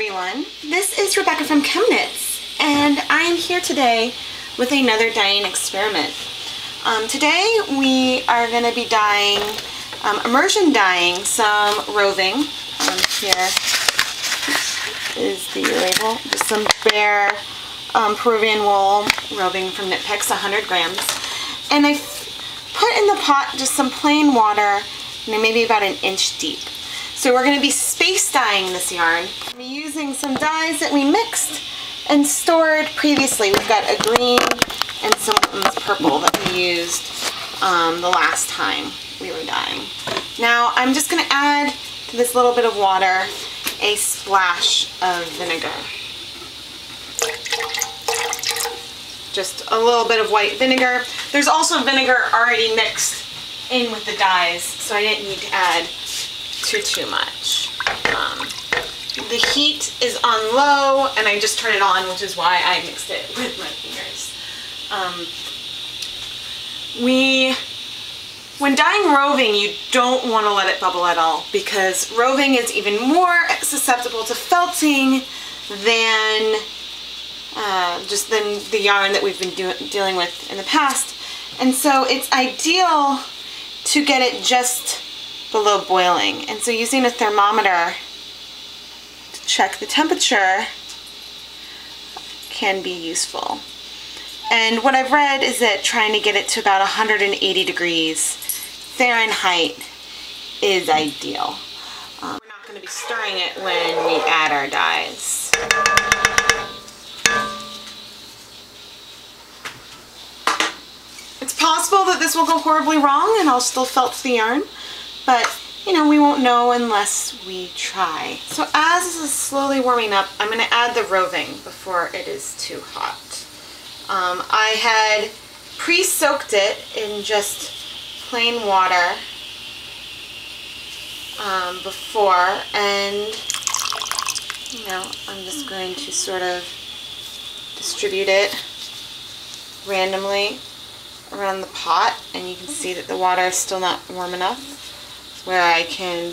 everyone. This is Rebecca from ChemKnits, and I am here today with another dyeing experiment. Um, today we are going to be dyeing, um, immersion dyeing some roving. Um, here is the label, just some bare um, Peruvian wool roving from Knit Picks, 100 grams. And I put in the pot just some plain water, maybe about an inch deep. So we're going to be space dyeing this yarn. I'm using some dyes that we mixed and stored previously. We've got a green and some purple that we used um, the last time we were dyeing. Now I'm just going to add to this little bit of water a splash of vinegar. Just a little bit of white vinegar. There's also vinegar already mixed in with the dyes, so I didn't need to add too, too much. The heat is on low and I just turned it on, which is why I mixed it with my fingers. Um, we, when dyeing roving, you don't want to let it bubble at all because roving is even more susceptible to felting than uh, just than the yarn that we've been dealing with in the past. And so it's ideal to get it just below boiling. And so using a thermometer check the temperature can be useful. And what I've read is that trying to get it to about 180 degrees Fahrenheit is ideal. Um, we're not going to be stirring it when we add our dyes. It's possible that this will go horribly wrong and I'll still felt the yarn. But, you know, we won't know unless we try. So as this is slowly warming up, I'm going to add the roving before it is too hot. Um, I had pre-soaked it in just plain water um, before and you know I'm just going to sort of distribute it randomly around the pot and you can see that the water is still not warm enough where I can,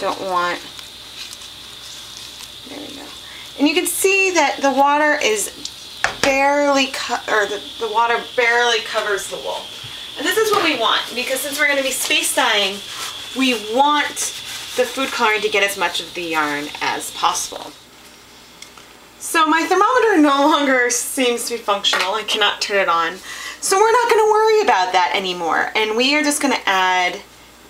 don't want, there we go. And you can see that the water is barely, or the, the water barely covers the wool. And this is what we want because since we're going to be space dyeing, we want the food coloring to get as much of the yarn as possible. So my thermometer no longer seems to be functional. I cannot turn it on. So we're not going to worry about that anymore. And we are just going to add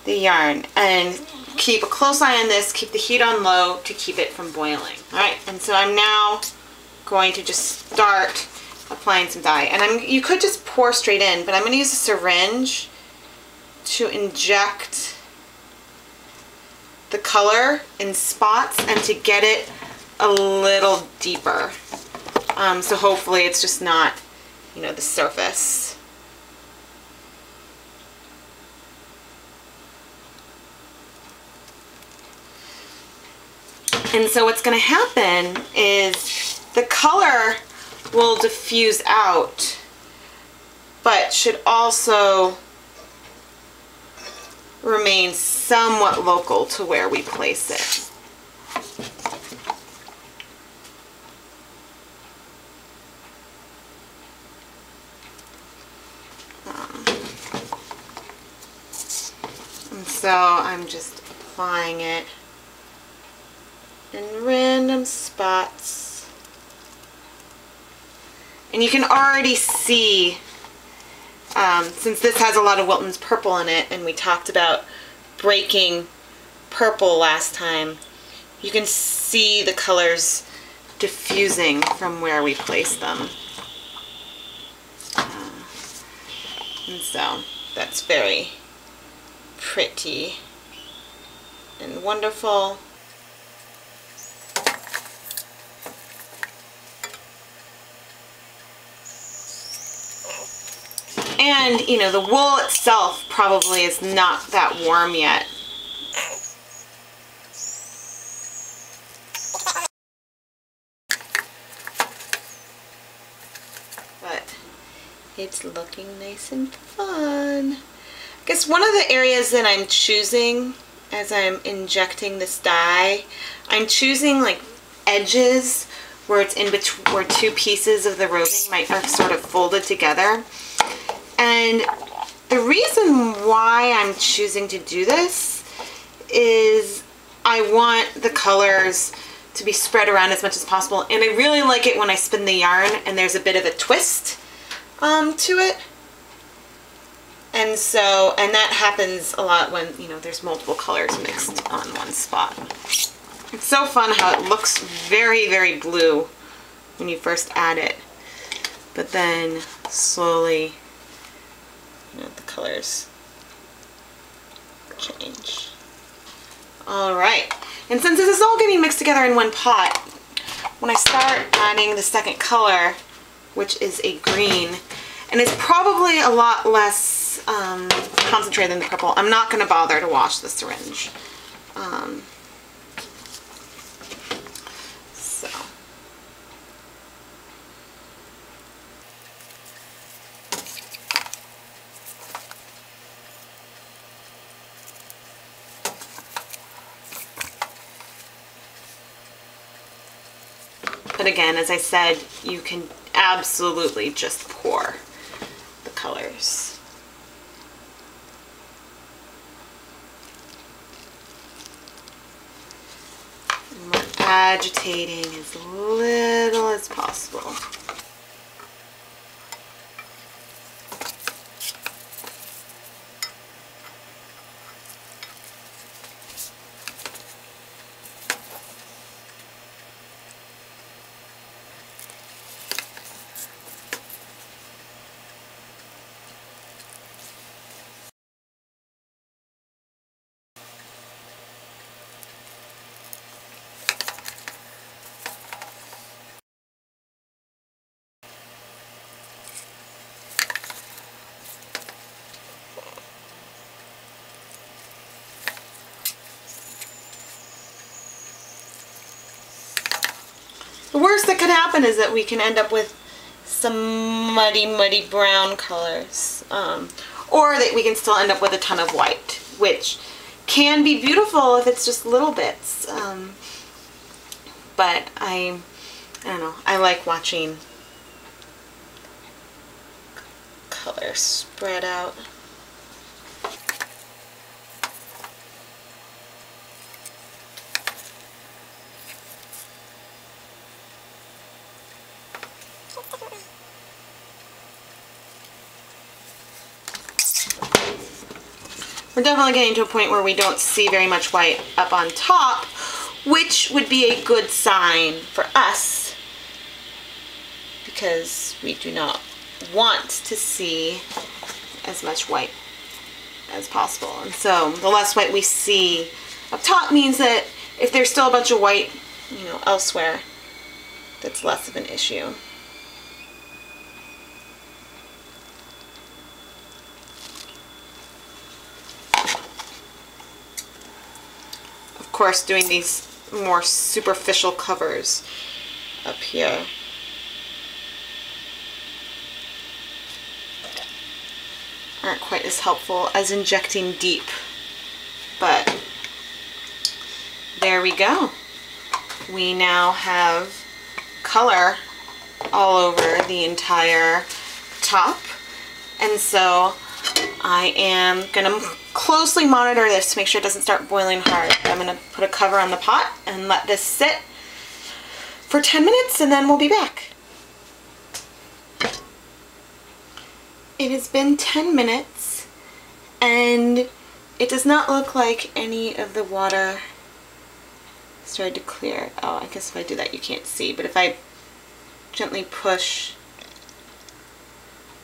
the yarn and keep a close eye on this, keep the heat on low to keep it from boiling. Alright, and so I'm now going to just start applying some dye. And I'm you could just pour straight in, but I'm going to use a syringe to inject the color in spots and to get it a little deeper. Um, so hopefully it's just not, you know, the surface. And so what's going to happen is the color will diffuse out, but should also remain somewhat local to where we place it. Um, so I'm just applying it in random spots. And you can already see, um, since this has a lot of Wilton's purple in it, and we talked about breaking purple last time, you can see the colors diffusing from where we place them. Uh, and so that's very pretty and wonderful. And, you know, the wool itself probably is not that warm yet. But it's looking nice and fun. I guess one of the areas that I'm choosing as I'm injecting this dye, I'm choosing like edges where it's in between, where two pieces of the roving might are sort of folded together. And the reason why I'm choosing to do this is I want the colors to be spread around as much as possible. And I really like it when I spin the yarn and there's a bit of a twist um, to it. And so, and that happens a lot when, you know, there's multiple colors mixed on one spot. It's so fun how it looks very, very blue when you first add it. But then slowly, colors change. All right. And since this is all getting mixed together in one pot, when I start adding the second color, which is a green, and it's probably a lot less um, concentrated than the purple, I'm not going to bother to wash the syringe. Um, so. But again, as I said, you can absolutely just pour the colors. And we're agitating as little as possible. The worst that could happen is that we can end up with some muddy, muddy brown colors. Um, or that we can still end up with a ton of white, which can be beautiful if it's just little bits. Um, but I, I don't know, I like watching colors spread out. We're definitely getting to a point where we don't see very much white up on top, which would be a good sign for us because we do not want to see as much white as possible. And so the less white we see up top means that if there's still a bunch of white, you know, elsewhere, that's less of an issue. Course, doing these more superficial covers up here. aren't quite as helpful as injecting deep. But there we go. We now have color all over the entire top. And so I am to closely monitor this to make sure it doesn't start boiling hard. I'm going to put a cover on the pot and let this sit for 10 minutes and then we'll be back. It has been 10 minutes and it does not look like any of the water started to clear. Oh, I guess if I do that you can't see, but if I gently push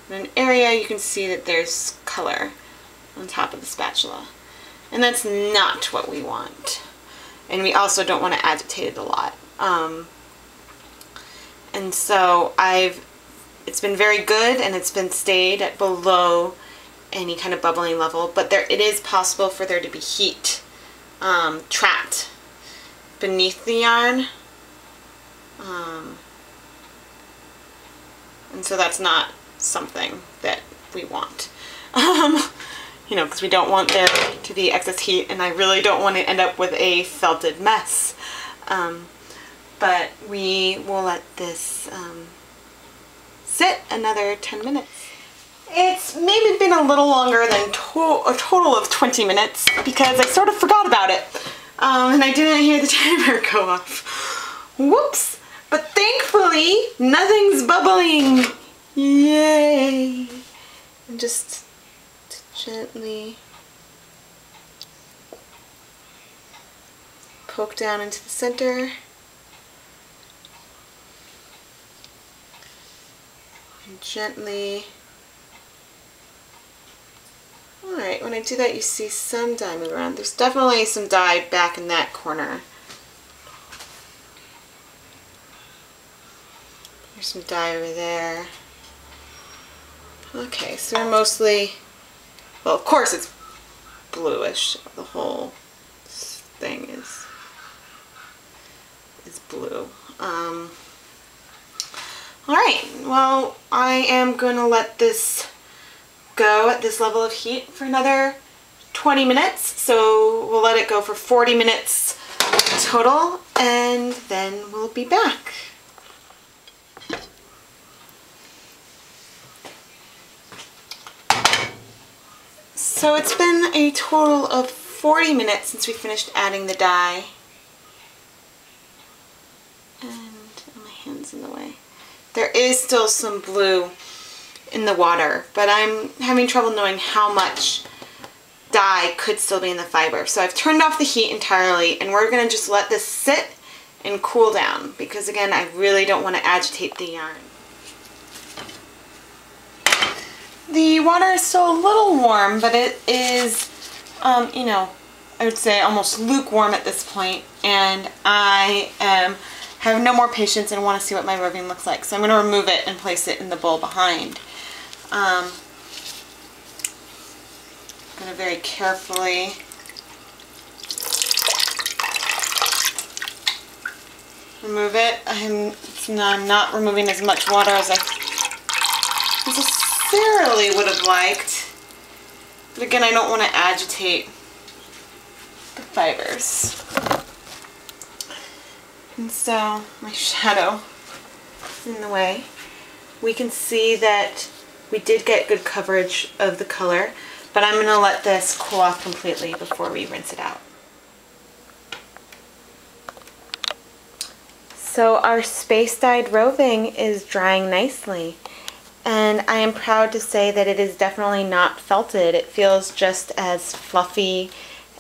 in an area you can see that there's color on top of the spatula. And that's not what we want. And we also don't want to agitate it a lot. Um, and so I've it's been very good and it's been stayed at below any kind of bubbling level, but there it is possible for there to be heat um, trapped beneath the yarn. Um, and so that's not something that we want. Um, you know, because we don't want there to be excess heat and I really don't want to end up with a felted mess. Um, but we will let this um, sit another 10 minutes. It's maybe been a little longer than to a total of 20 minutes because I sort of forgot about it. Um, and I didn't hear the timer go off. Whoops! But thankfully, nothing's bubbling. Yay! And just gently poke down into the center. And gently Alright, when I do that you see some dye move around. There's definitely some dye back in that corner. There's some dye over there. Okay, so we're mostly, well of course it's bluish. The whole thing is, is blue. Um, Alright, well I am going to let this go at this level of heat for another 20 minutes. So we'll let it go for 40 minutes total and then we'll be back. So it's been a total of 40 minutes since we finished adding the dye. And oh, my hand's in the way. There is still some blue in the water, but I'm having trouble knowing how much dye could still be in the fiber. So I've turned off the heat entirely and we're going to just let this sit and cool down because again I really don't want to agitate the yarn. The water is still a little warm but it is um, you know I would say almost lukewarm at this point and I am have no more patience and want to see what my roving looks like so I'm going to remove it and place it in the bowl behind. Um, I'm going to very carefully remove it. I'm, I'm not removing as much water as I necessarily would have liked. But again, I don't want to agitate the fibers. And so my shadow is in the way. We can see that we did get good coverage of the color, but I'm going to let this cool off completely before we rinse it out. So our space dyed roving is drying nicely and I am proud to say that it is definitely not felted. It feels just as fluffy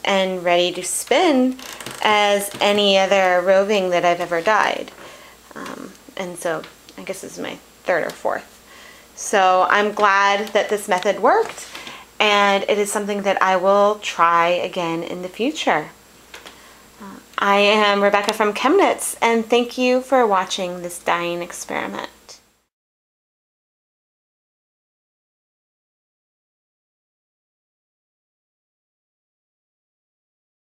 and ready to spin as any other roving that I've ever dyed. Um, and so I guess this is my third or fourth. So I'm glad that this method worked and it is something that I will try again in the future. Uh, I am Rebecca from ChemKnits and thank you for watching this dyeing experiment.